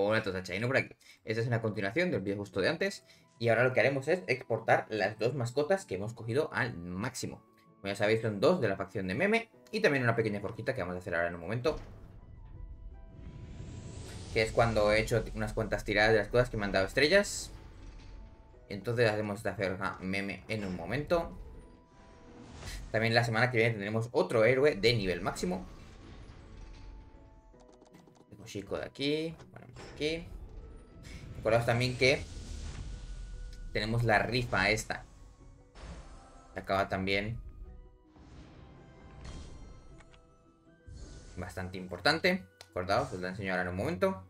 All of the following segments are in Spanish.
Hola, Chaino por aquí. Esta es una continuación del vídeo justo de antes. Y ahora lo que haremos es exportar las dos mascotas que hemos cogido al máximo. Como ya sabéis, son dos de la facción de meme. Y también una pequeña forjita que vamos a hacer ahora en un momento. Que es cuando he hecho unas cuantas tiradas de las cosas que me han dado estrellas. Entonces hacemos esta forja meme en un momento. También la semana que viene tendremos otro héroe de nivel máximo. Chico de aquí. Aquí. Recordaos también que tenemos la rifa esta. Acaba también. Bastante importante. Acordaos, os la enseño ahora en un momento.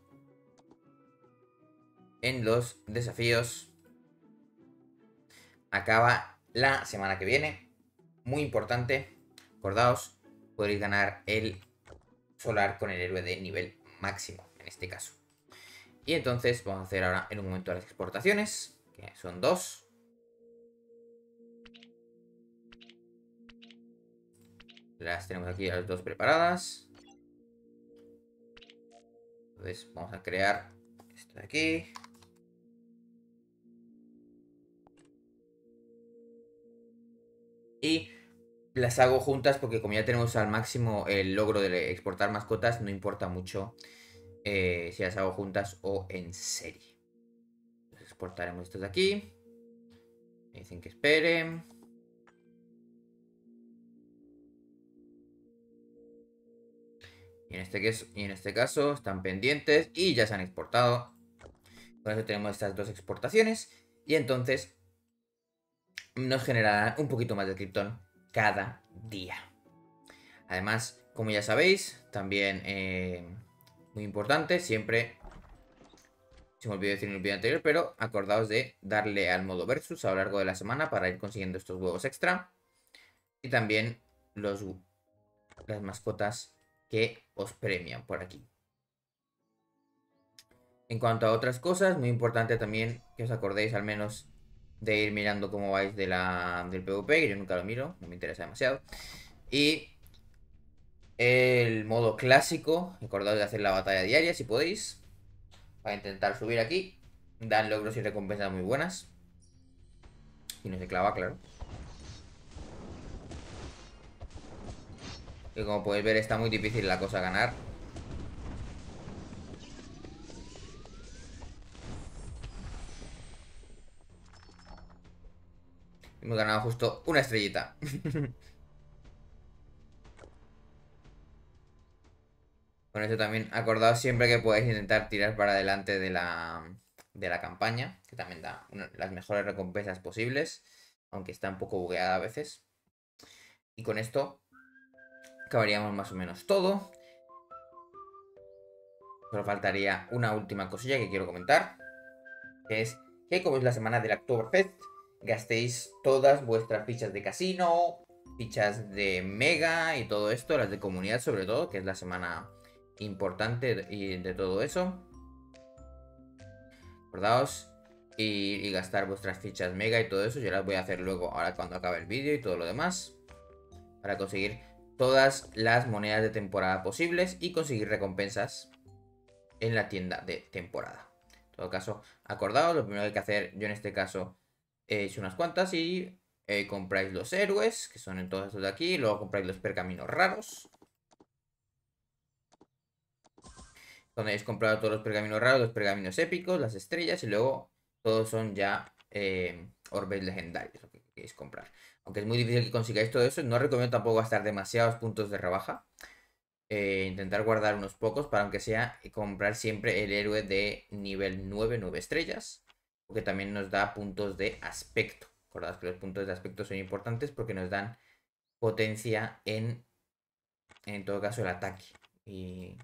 En los desafíos. Acaba la semana que viene muy importante, acordaos, podréis ganar el solar con el héroe de nivel máximo, en este caso. Y entonces vamos a hacer ahora en un momento las exportaciones, que son dos. Las tenemos aquí las dos preparadas. Entonces vamos a crear esto de aquí. Y las hago juntas porque como ya tenemos al máximo el logro de exportar mascotas, no importa mucho eh, si las hago juntas o en serie. exportaremos estos de aquí. Me dicen que esperen. Y en, este, y en este caso están pendientes y ya se han exportado. Con eso tenemos estas dos exportaciones. Y entonces nos generarán un poquito más de Krypton cada día. Además, como ya sabéis, también eh, muy importante, siempre se me olvidó decir en el vídeo anterior, pero acordaos de darle al modo versus a lo largo de la semana para ir consiguiendo estos huevos extra. Y también los, las mascotas que os premian por aquí. En cuanto a otras cosas, muy importante también que os acordéis al menos de ir mirando cómo vais de la, del PvP, que yo nunca lo miro, no me interesa demasiado. Y el modo clásico, acordaos de hacer la batalla diaria si podéis, para intentar subir aquí. Dan logros y recompensas muy buenas. Y no se clava, claro. Y como podéis ver está muy difícil la cosa ganar. Hemos ganado justo una estrellita. Con eso también acordaos siempre que podéis intentar tirar para adelante de la, de la campaña, que también da las mejores recompensas posibles, aunque está un poco bugueada a veces. Y con esto acabaríamos más o menos todo. Solo faltaría una última cosilla que quiero comentar, que es que como es la semana del Oktoberfest, gastéis todas vuestras fichas de casino, fichas de mega y todo esto, las de comunidad sobre todo, que es la semana importante y de todo eso. Acordaos y, y, gastar vuestras fichas mega y todo eso. Yo las voy a hacer luego, ahora cuando acabe el vídeo y todo lo demás. Para conseguir todas las monedas de temporada posibles y conseguir recompensas en la tienda de temporada. En todo caso, acordaos, lo primero que hay que hacer, yo en este caso he hecho unas cuantas y eh, compráis los héroes, que son en todos estos de aquí, luego compráis los pergaminos raros. Cuando hayáis comprado todos los pergaminos raros, los pergaminos épicos, las estrellas y luego todos son ya eh, orbes legendarios, lo que queréis comprar. Aunque es muy difícil que consigáis todo eso, no recomiendo tampoco gastar demasiados puntos de rebaja. Eh, intentar guardar unos pocos para aunque sea comprar siempre el héroe de nivel 9, 9 estrellas porque también nos da puntos de aspecto. Recordad que los puntos de aspecto son importantes porque nos dan potencia en, en todo caso, el ataque. Y,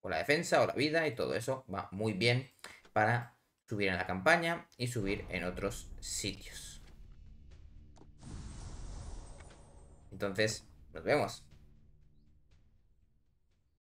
o la defensa o la vida y todo eso va muy bien para subir en la campaña y subir en otros sitios. Entonces, nos vemos.